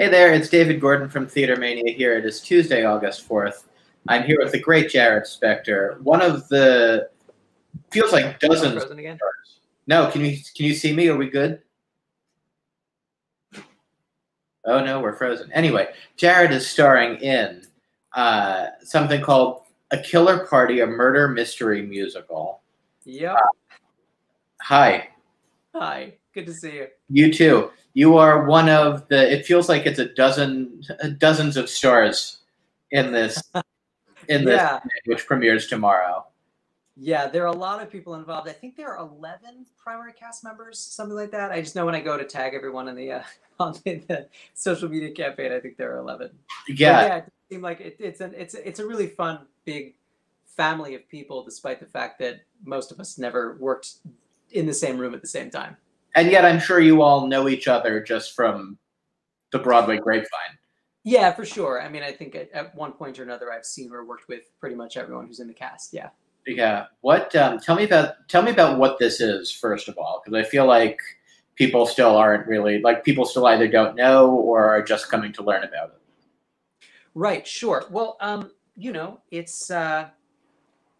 Hey there, it's David Gordon from TheaterMania here. It is Tuesday, August 4th. I'm here with the great Jarrod Spector, one of the feels like dozens. Frozen again? No, can you can you see me? Are we good? Oh no, we're frozen. Anyway, Jarrod is starring in uh, something called A Killer Party, a murder mystery musical. Yep. Hi, Hi. Good to see you. you too. You are one of the. It feels like it's a dozen, dozens of stars in this, in this, Yeah. which premieres tomorrow. Yeah, there are a lot of people involved. I think there are 11 primary cast members, something like that. I just know when I go to tag everyone in the uh, on the, the social media campaign, I think there are 11. But Yeah, yeah, it seemed like it, it's an it's it's a really fun big family of people, despite the fact that most of us never worked in the same room at the same time. And yet I'm sure you all know each other just from the Broadway grapevine. Yeah, for sure. I mean, I think at, at one point or another, I've seen or worked with pretty much everyone who's in the cast. Yeah. Yeah. What? Um, tell me about. Tell me about what this is first of all, because I feel like people still aren't really like people still either don't know or are just coming to learn about it. Right, sure. Well, um, you know, it's uh,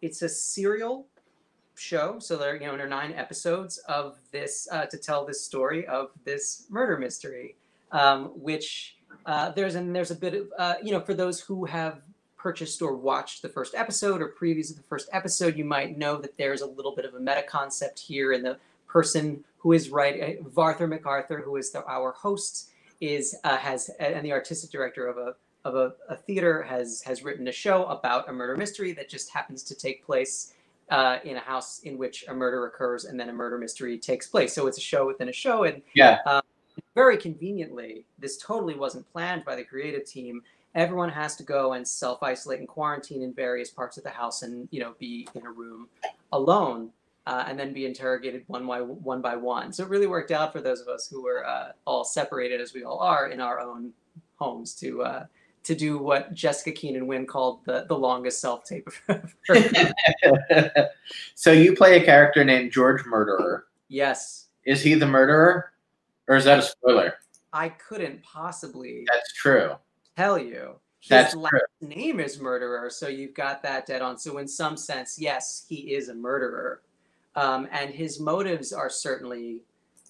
it's a serial show, so there, you know, there are nine episodes of this uh, to tell this story of this murder mystery, um, which uh, there's and there's a bit of uh, you know, for those who have purchased or watched the first episode or previews of the first episode, you might know that there's a little bit of a meta concept here, and the person who is right, uh, Arthur MacArthur, who is the, our host, is uh, has and the artistic director of a of a, a theater has has written a show about a murder mystery that just happens to take place uh, in a house in which a murder occurs and then a murder mystery takes place. So it's a show within a show, and Yeah. very conveniently, this totally wasn't planned by the creative team. Everyone has to go and self isolate and quarantine in various parts of the house, and you know, be in a room alone, uh, and then be interrogated one by one by one. So it really worked out for those of us who were uh, all separated, as we all are, in our own homes to uh, to do what Jessica Keenan Wynn called the the longest self tape. so you play a character named George Murderer. yes, Is he the murderer, or is that a spoiler? I couldn't possibly That's true. tell you. His That's last true. name is murderer, so you've got that dead on. So in some sense, yes, he is a murderer, um, and his motives are certainly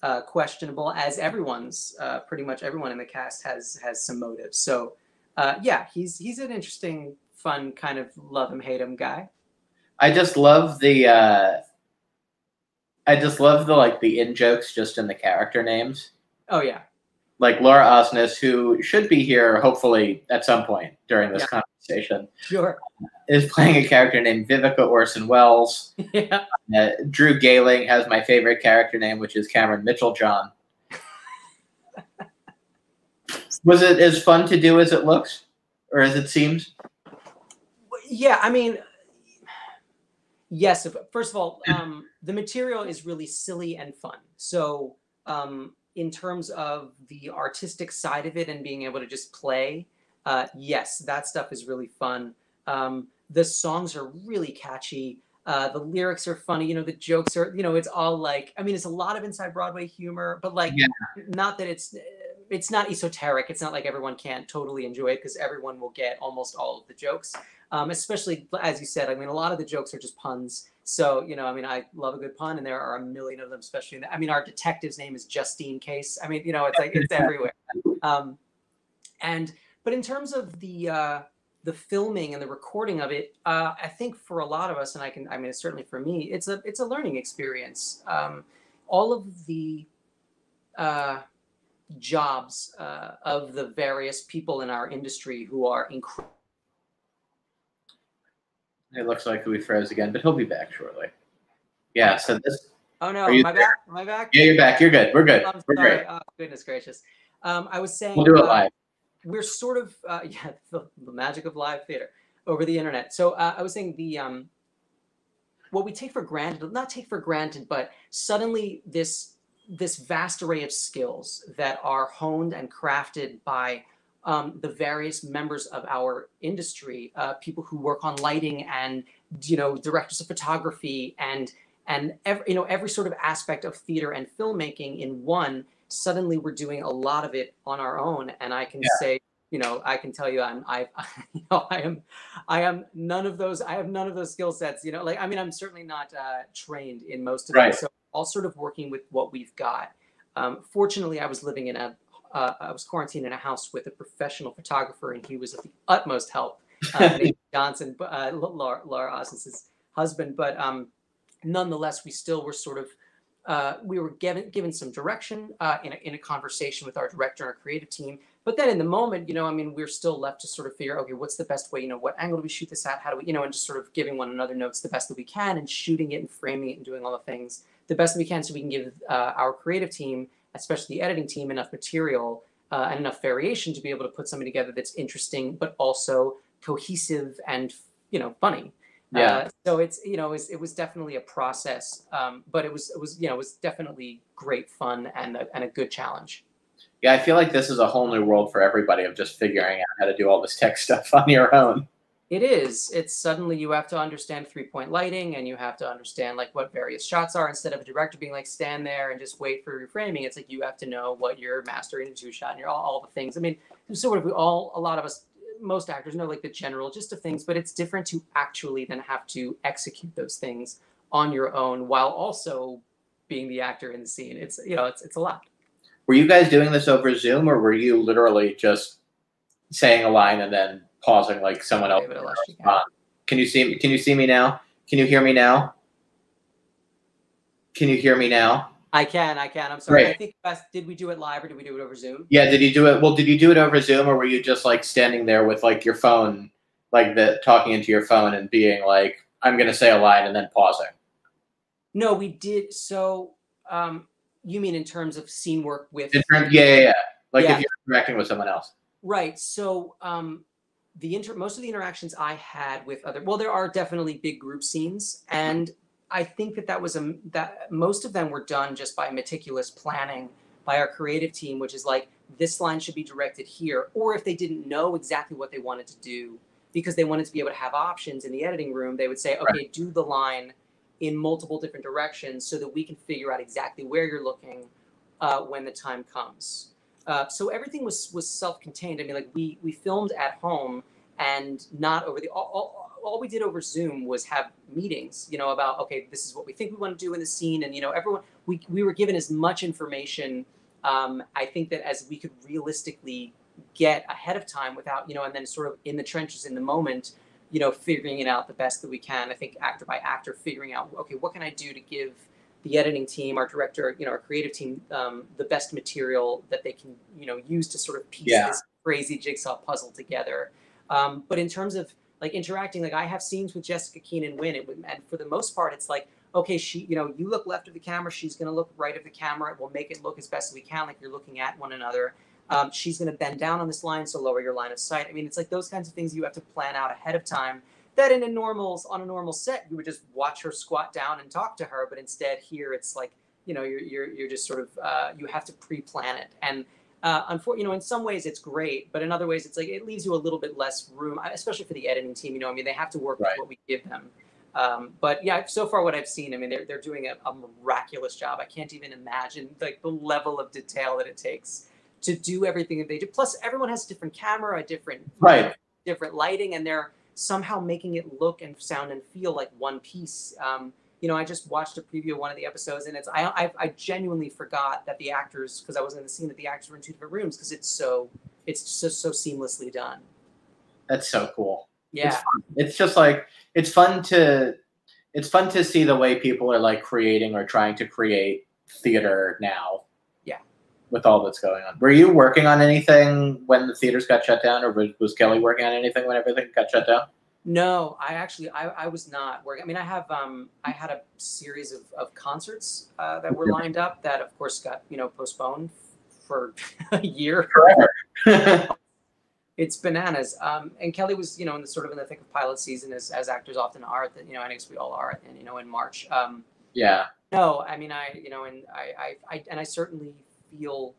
uh, questionable, as everyone's uh, pretty much everyone in the cast has has some motives. So uh, yeah, he's he's an interesting, fun kind of love him hate him guy. I just love the. Uh, I just love the like the in jokes just in the character names. Oh yeah, Like Laura Osnes, who should be here hopefully at some point during this conversation, sure, is playing a character named Vivica Orson Wells. yeah. Uh, Drew Gehling has my favorite character name, which is Cameron Mitchell John. Was it as fun to do as it looks, or as it seems? yeah i mean yes first of all um, the material is really silly and fun so um, in terms of the artistic side of it and being able to just play uh, yes that stuff is really fun um, the songs are really catchy uh, the lyrics are funny you know the jokes are you know it's all like i mean it's a lot of inside broadway humor but like Yeah. not that it's it's not esoteric it's not like everyone can't totally enjoy it because everyone will get almost all of the jokes um, especially as you said. I mean, a lot of the jokes are just puns. So you know, I mean, I love a good pun, and there are a million of them. Especially, in the, I mean, our detective's name is Justine Case. I mean, you know, it's like it's everywhere. Um, and but in terms of the uh, the filming and the recording of it, uh, I think for a lot of us, and I can, I mean, certainly for me, it's a it's a learning experience. Um, all of the uh, jobs uh, of the various people in our industry who are incredible. It looks like we froze again, but he'll be back shortly. Yeah. So this. Oh no, am I there? back? Am I back? Yeah, you're back. You're good. We're good. I'm We're sorry. great. Oh, goodness gracious. Um, I was saying We'll do it uh, live. we're sort of uh, yeah the, the magic of live theater over the internet. So uh, I was saying the um, what we take for granted, not take for granted, but suddenly this this vast array of skills that are honed and crafted by um, the various members of our industry, uh, people who work on lighting and you know directors of photography and and every, you know every sort of aspect of theater and filmmaking in one suddenly we're doing a lot of it on our own, and I can Yeah. say, you know, I can tell you, I'm, I, you know, I am, I am none of those. I have none of those skill sets. You know, like I mean, I'm certainly not uh, trained in most of Right. them. So all sort of working with what we've got. Um, fortunately, I was living in a, uh, I was quarantined in a house with a professional photographer, and he was of the utmost help. Uh, Johnson, but uh, Laura, Laura Osnes' husband, but um, nonetheless, we still were sort of uh, we were given given some direction uh, in, a, in a conversation with our director and our creative team. But then in the moment, you know, I mean, we're still left to sort of figure, okay, what's the best way? You know, what angle do we shoot this at? How do we, you know, and just sort of giving one another notes the best that we can and shooting it and framing it and doing all the things the best that we can so we can give uh, our creative team, especially the editing team, enough material uh, and enough variation to be able to put something together that's interesting, but also cohesive and, you know, funny. Yeah. Uh, so it's you know it was, it was definitely a process, um, but it was it was you know it was definitely great fun and a, and a good challenge. Yeah, I feel like this is a whole new world for everybody of just figuring out how to do all this tech stuff on your own. It is. It's suddenly you have to understand three point lighting and you have to understand like what various shots are instead of a director being like stand there and just wait for reframing. It's like you have to know what you're mastering in two shot and you're all, all the things. I mean, sort of we all a lot of us most actors know like the general gist of things, but it's different to actually then have to execute those things on your own while also being the actor in the scene. It's you know, it's it's a lot. Were you guys doing this over Zoom or were you literally just saying a line and then pausing like someone else? You can. you see me? Can you see me now? Can you hear me now? Can you hear me now? I can, I can. I'm sorry. I think best, did we do it live or did we do it over Zoom? Yeah, did you do it? Well, did you do it over Zoom or were you just like standing there with like your phone, like the talking into your phone and being like, I'm going to say a line and then pausing? No, we did. So, um, you mean in terms of scene work with? Terms, yeah, yeah, yeah. Like Yeah. if you're interacting with someone else. Right. So, um, the inter most of the interactions I had with other well, there are definitely big group scenes, and I think that that was a that most of them were done just by meticulous planning by our creative team, which is like this line should be directed here, or if they didn't know exactly what they wanted to do because they wanted to be able to have options in the editing room, they would say, okay, do the line in multiple different directions so that we can figure out exactly where you're looking uh, when the time comes. Uh, so everything was was self-contained. I mean, like we we filmed at home and not over the all, all, all we did over Zoom was have meetings, you know, about okay, this is what we think we want to do in the scene, and you know, everyone we we were given as much information. Um, I think that as we could realistically get ahead of time without you know, and then sort of in the trenches in the moment, you know, figuring it out the best that we can. I think actor by actor, figuring out okay, what can I do to give the editing team, our director, you know, our creative team, um, the best material that they can, you know, use to sort of piece Yeah. this crazy jigsaw puzzle together. Um, but in terms of like interacting, like I have scenes with Jessica Keenan Wynn, it, and for the most part, it's like, okay, she, you know, you look left of the camera, she's going to look right of the camera. We'll make it look as best as we can, like you're looking at one another. Um, she's going to bend down on this line, so lower your line of sight. I mean, it's like those kinds of things you have to plan out ahead of time. That in a normal on a normal set, you would just watch her squat down and talk to her, but instead here it's like, you know, you're you're, you're just sort of uh, you have to pre-plan it, and uh, unfortunately, you know, in some ways it's great, but in other ways it's like it leaves you a little bit less room, especially for the editing team. You know, I mean, they have to work Right. with what we give them. Um, but yeah, so far what I've seen, I mean, they're they're doing a, a miraculous job. I can't even imagine like the level of detail that it takes to do everything that they do. Plus, everyone has a different camera, a different Right. different lighting, and they're somehow making it look and sound and feel like one piece. Um, you know, I just watched a preview of one of the episodes, and it's I I, I genuinely forgot that the actors, because I wasn't in the scene, that the actors were in two different rooms because it's so it's just so seamlessly done. That's so cool. Yeah, It's just like it's fun to it's fun to see the way people are like creating or trying to create theater now. With all that's going on. Were you working on anything when the theaters got shut down or was, was Kelli working on anything when everything got shut down? No, I actually I, I was not working. I mean, I have um I had a series of, of concerts uh, that were lined up that of course got you know postponed for a year. Forever. It's bananas. Um, and Kelli was you know in the sort of in the thick of pilot season as, as actors often are. That you know I guess we all are. And you know in March. Um, yeah. no, I mean I you know and I, I I and I certainly feel.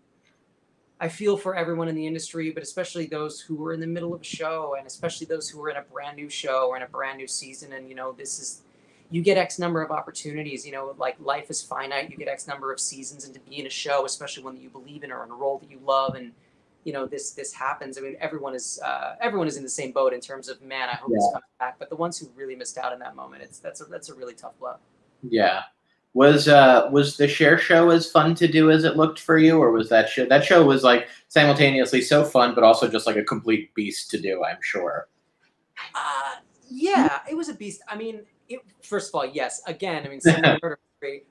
I feel for everyone in the industry, but especially those who were in the middle of a show, and especially those who were in a brand new show or in a brand new season. And you know, this is, you get X number of opportunities. You know, like life is finite. You get X number of seasons, and to be in a show, especially one that you believe in or in a role that you love, and you know this this happens. I mean, everyone is uh, everyone is in the same boat in terms of man. I hope this comes back. But the ones who really missed out in that moment, it's that's a that's a really tough blow. Yeah. Was uh was the Cher Show as fun to do as it looked for you, or was that show that show was like simultaneously so fun, but also just like a complete beast to do? I'm sure. Uh, yeah, it was a beast. I mean, it, first of all, yes. Again, I mean, Murder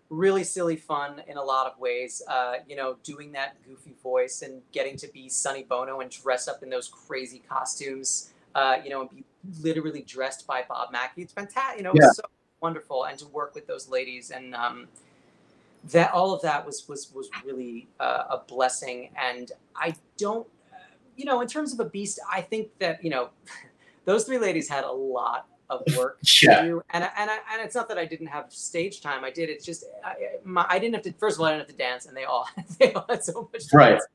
really silly fun in a lot of ways. Uh, you know, doing that goofy voice and getting to be Sonny Bono and dress up in those crazy costumes. Uh, you know, and be literally dressed by Bob Mackie. It's fantastic. You know, was so wonderful, and to work with those ladies and. Um, that all of that was was was really uh, a blessing, and I don't, you know, in terms of a beast, I think that you know, those three ladies had a lot of work Yeah. to do, and and I, and it's not that I didn't have stage time. I did. It's just I, my, I didn't have to. First of all, I didn't have to dance, and they all they all had so much. to Right. dance.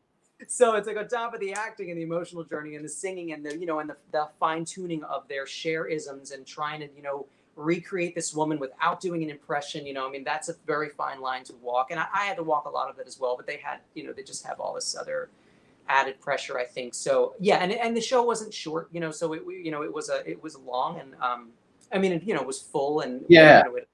So it's like on top of the acting and the emotional journey and the singing and the you know and the, the fine tuning of their Cher isms and trying to you know recreate this woman without doing an impression. You know, I mean that's a very fine line to walk, and I, I had to walk a lot of it as well. But they had you know they just have all this other added pressure i think so yeah and, and the show wasn't short you know so it you know it was a it was long and um i mean it, you know it was full and Yeah. you know, it,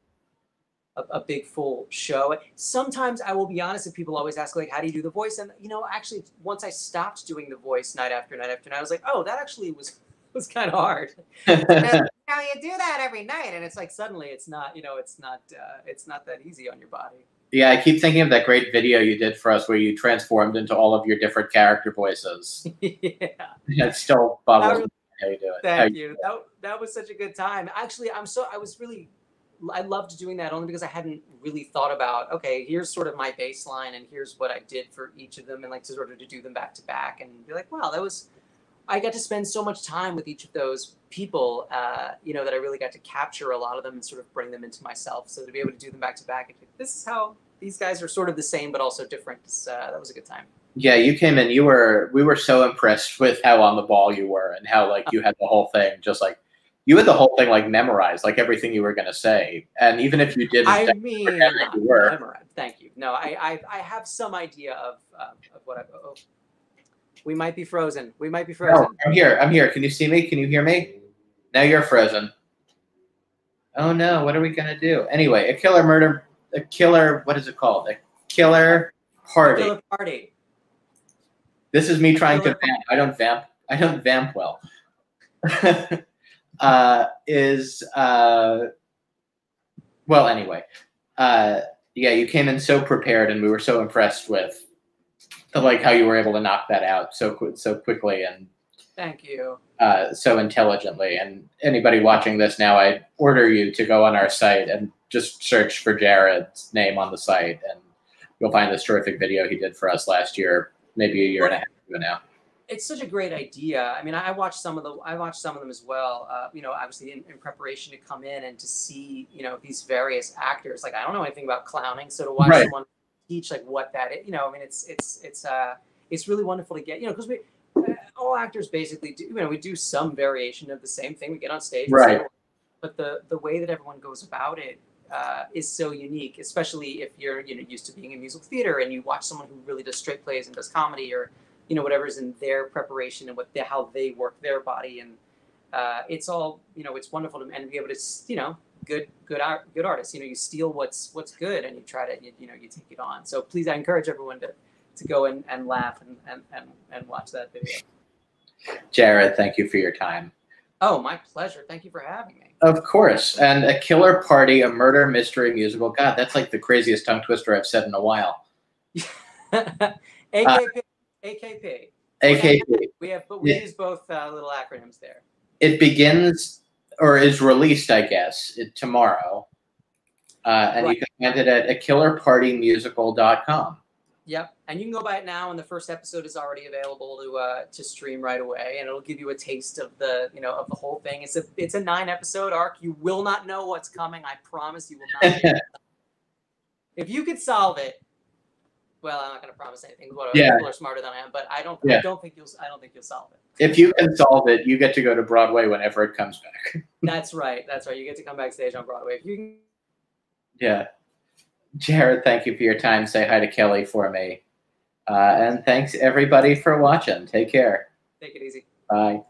a, a big full show sometimes i will be honest if people always ask like how do you do the voice and you know actually once i stopped doing the voice night after night after night i was like oh that actually was was kind of hard and you do that every night and it's like suddenly it's not you know it's not uh, it's not that easy on your body yeah, I keep thinking of that great video you did for us where you transformed into all of your different character voices. yeah It still boggles how you do it. Thank How you. That, that was such a good time. Actually, I'm so I was really I loved doing that only because I hadn't really thought about okay, here's sort of my baseline and here's what I did for each of them and like to sort of to do them back to back and be like, wow, that was I got to spend so much time with each of those people, uh, you know, that I really got to capture a lot of them and sort of bring them into myself. So to be able to do them back to back, this is how these guys are sort of the same but also different. Uh, that was a good time. Yeah, you came in. You were. We were so impressed with how on the ball you were, and how like you had the whole thing. Just like you had the whole thing like memorized, like everything you were gonna say. And even if you didn't, I mean, you were. memorized. Thank you. No, I, I, I have some idea of, um, of what I. Oh, we might be frozen. We might be frozen. no, I'm here. I'm here. Can you see me? Can you hear me? Now you're frozen. Oh no! What are we gonna do? Anyway, a killer murder. A killer. What is it called? A killer party. Killer party. This is me trying to vamp. I don't vamp. I don't vamp well. uh, is uh, well, anyway. Uh, yeah, you came in so prepared, and we were so impressed with like how you were able to knock that out so qu- so quickly and Thank you. uh, so intelligently. And anybody watching this now, I order you to go on our site and just search for Jarrod's name on the site, and you'll find this terrific video he did for us last year, maybe a year and a half ago now. It's such a great idea. I mean, I I watched some of the. I watched some of them as well. Uh, you know, obviously in, in preparation to come in and to see, you know, these various actors. Like I don't know anything about clowning, so to watch Right. someone teach like what that is, you know, I mean, it's it's it's uh it's really wonderful to get, you know, because we uh, all actors basically do, you know, we do some variation of the same thing. We get on stage, Right. but the the way that everyone goes about it uh, is so unique, especially if you're you know used to being in musical theater and you watch someone who really does straight plays and does comedy or you know whatever's in their preparation and what they, how they work their body and uh, it's all you know it's wonderful to and be able to you know good good art good artists you know you steal what's what's good and you try to you, you know you take it on so please I encourage everyone to to go and, and laugh and, and, and, and watch that video. Jarrod, thank you for your time. Oh, my pleasure. Thank you for having me. Of course. And a killer party, a murder mystery musical. God, that's like the craziest tongue twister I've said in a while. AKP. AKP. AKP. We have, but we Yeah. use both uh, little acronyms there. It begins or is released, I guess, tomorrow. Uh, and Right. you can find it at a killerpartymusical.com. Yep, and you can go buy it now, and the first episode is already available to uh, to stream right away, and it'll give you a taste of the you know of the whole thing. It's a it's a nine episode arc. You will not know what's coming. I promise you will not. if you could solve it, well, I'm not going to promise anything. Well, Yeah. People are smarter than I am, but I don't. Yeah. I don't think you'll. I don't think you'll solve it. If you can solve it, you get to go to Broadway whenever it comes back. That's right. That's right. You get to come backstage on Broadway. If you can Yeah. Jarrod, thank you for your time. Say hi to Kelli for me. Uh, and thanks everybody for watching. Take care. take it easy. Bye.